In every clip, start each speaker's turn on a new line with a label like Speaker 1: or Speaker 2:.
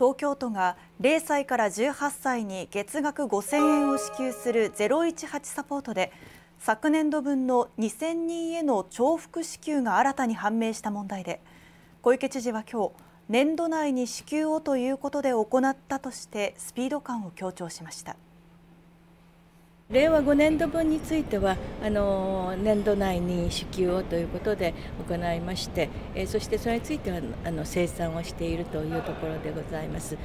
Speaker 1: 東京都が0歳から18歳に月額5000円を支給する018サポートで昨年度分の2000人への重複支給が新たに判明した問題で小池知事は今日年度内に支給をということで行ったとしてスピード感を強調しました。
Speaker 2: 令和5年度分についてはあの年度内に支給をということで行いまして、えそしてそれについてはあの生産をしているというところでございます。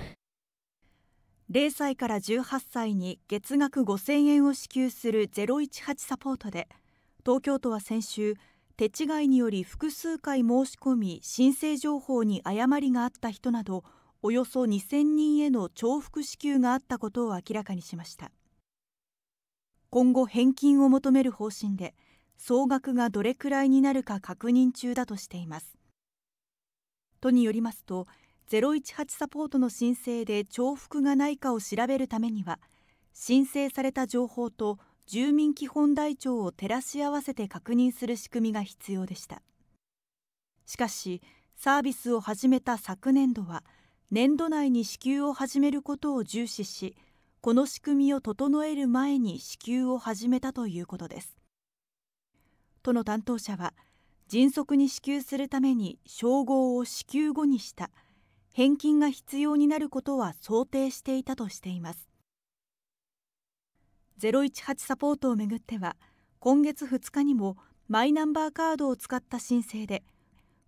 Speaker 1: 0歳から18歳に月額5000円を支給する018サポートで東京都は先週手違いにより複数回申し込み申請情報に誤りがあった人などおよそ2000人への重複支給があったことを明らかにしました。今後返金を求める方針で総額がどれくらいになるか確認中だとしています。都によりますと018サポートの申請で重複がないかを調べるためには申請された情報と住民基本台帳を照らし合わせて確認する仕組みが必要でした。しかしサービスを始めた昨年度は年度内に支給を始めることを重視しこの仕組みを整える前に支給を始めたということです。都の担当者は迅速に支給するために称号を支給後にした返金が必要になることは想定していたとしています。018サポートをめぐっては今月2日にもマイナンバーカードを使った申請で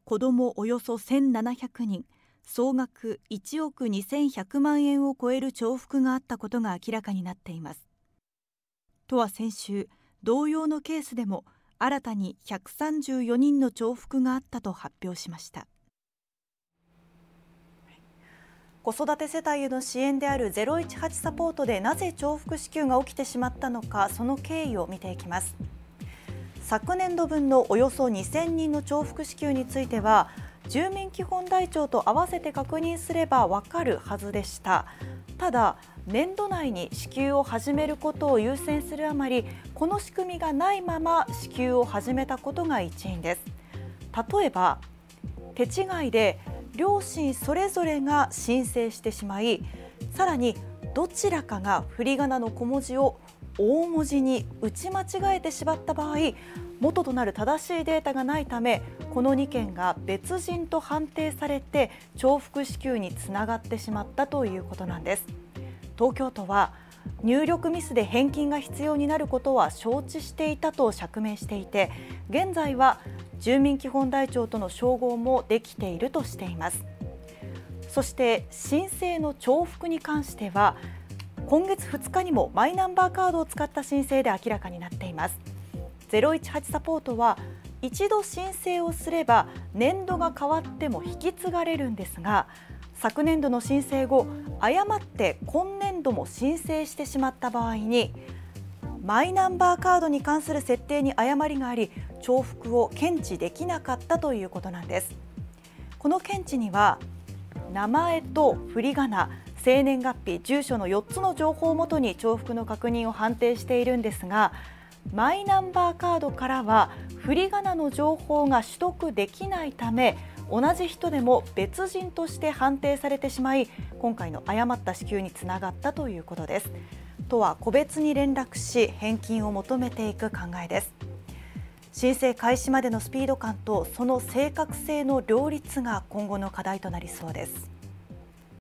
Speaker 1: 子どもおよそ1700人総額1億2100万円を超える重複があったことが明らかになっています。都は先週同様のケースでも新たに134人の重複があったと発表しました。子育て世帯への支援である018サポートでなぜ重複支給が起きてしまったのかその経緯を見ていきます。昨年度分のおよそ2000人の重複支給については住民基本台帳と合わせて確認すればわかるはずでした。ただ年度内に支給を始めることを優先するあまりこの仕組みがないまま支給を始めたことが一因です。例えば手違いで両親それぞれが申請してしまいさらにどちらかが振り仮名の小文字を大文字に打ち間違えてしまった場合元となる正しいデータがないためこの2件が別人と判定されて重複支給につながってしまったということなんです。東京都は入力ミスで返金が必要になることは承知していたと釈明していて現在は住民基本台帳との照合もできているとしています。そして申請の重複に関しては今月2日にもマイナンバーカードを使った申請で明らかになっています。018サポートは一度申請をすれば年度が変わっても引き継がれるんですが昨年度の申請後誤って今年度も申請してしまった場合にマイナンバーカードに関する設定に誤りがあり重複を検知できなかったということなんです。この検知には名前と振り仮名生年月日住所の4つの情報をもとに重複の確認を判定しているんですがマイナンバーカードからは振り仮名の情報が取得できないため同じ人でも別人として判定されてしまい今回の誤った支給につながったということです。都は個別に連絡し返金を求めていく考えです。申請開始までのスピード感とその正確性の両立が今後の課題となりそうです。